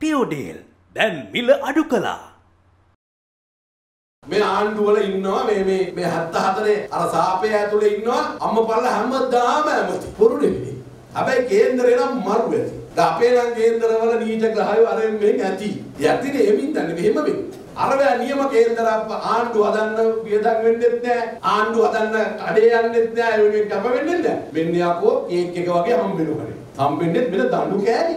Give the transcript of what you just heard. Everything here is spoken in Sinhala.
ටියෝඩේල් දැන් මිල අඩු කලා. මේ ආණ්ඩුවල ඉන්නවා මේ මේ මේ 74 අර සාපේ ඇතුලේ ඉන්නවා අම්මපල්ල හැමදාම ඇමති පුරු නෙමෙයි. හැබැයි කේන්දරේ නම් මරු ඇති. දැන් අපේ නම් කේන්දරවල නීච ග්‍රහයෝ අර මෙන් ඇති. යතිනේ එමින් දන්නේ මෙහෙම වෙන්නේ. අරවැ නියම කේන්දර ආණ්ඩු හදන්න වියදම් වෙන්නෙත් නෑ. ආණ්ඩු හදන්න කඩේ යන්නෙත් නෑ. ඒ වෙනුවෙන් කැප වෙන්නෙත් නෑ. මෙන්න යකෝ කේක් එක වගේ හම්බෙනවා. හම්බෙන්නෙත් මෙන්න දඬු කෑලි.